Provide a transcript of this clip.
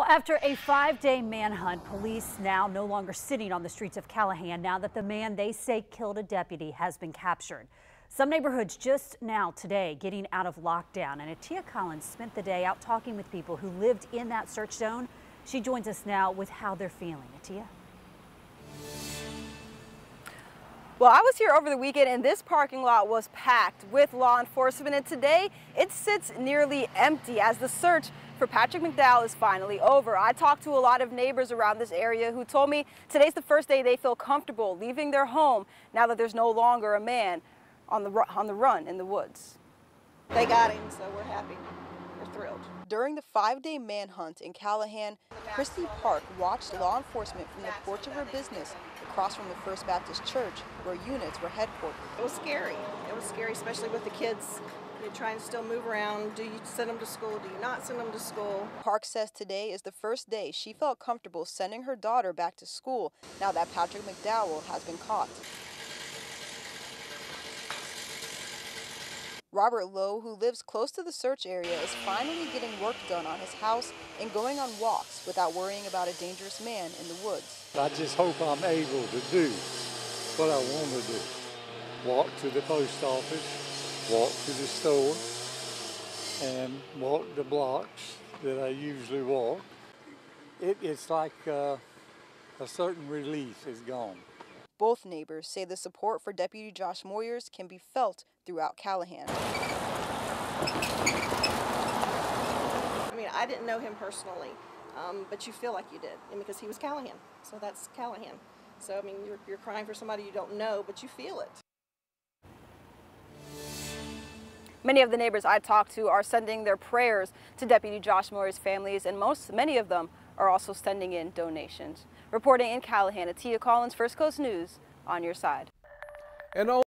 Well, after a five-day manhunt, police now no longer sitting on the streets of Callahan now that the man they say killed a deputy has been captured. Some neighborhoods just now today getting out of lockdown, and Atia Collins spent the day out talking with people who lived in that search zone. She joins us now with how they're feeling. Atia. Well, I was here over the weekend and this parking lot was packed with law enforcement and today it sits nearly empty as the search for Patrick McDowell is finally over. I talked to a lot of neighbors around this area who told me today's the first day they feel comfortable leaving their home now that there's no longer a man on the, on the run in the woods. They got him, so we're happy. We're thrilled. During the five-day manhunt in Callahan, Christy Park watched law enforcement from the porch of her business across from the First Baptist Church, where units were headquartered. It was scary. It was scary, especially with the kids. You're trying to still move around. Do you send them to school? Do you not send them to school? Park says today is the first day she felt comfortable sending her daughter back to school now that Patrick McDowell has been caught. Robert Lowe, who lives close to the search area, is finally getting work done on his house and going on walks without worrying about a dangerous man in the woods. I just hope I'm able to do what I want to do. Walk to the post office, walk to the store, and walk the blocks that I usually walk. It, it's like uh, a certain relief is gone. Both neighbors say the support for Deputy Josh Moyers can be felt throughout Callahan. I mean, I didn't know him personally, um, but you feel like you did because he was Callahan. So that's Callahan. So, I mean, you're, you're crying for somebody you don't know, but you feel it. Many of the neighbors I talked to are sending their prayers to Deputy Josh Moyers' families, and most, many of them are also sending in donations. Reporting in Callahan, Atia Collins, First Coast News, on your side. And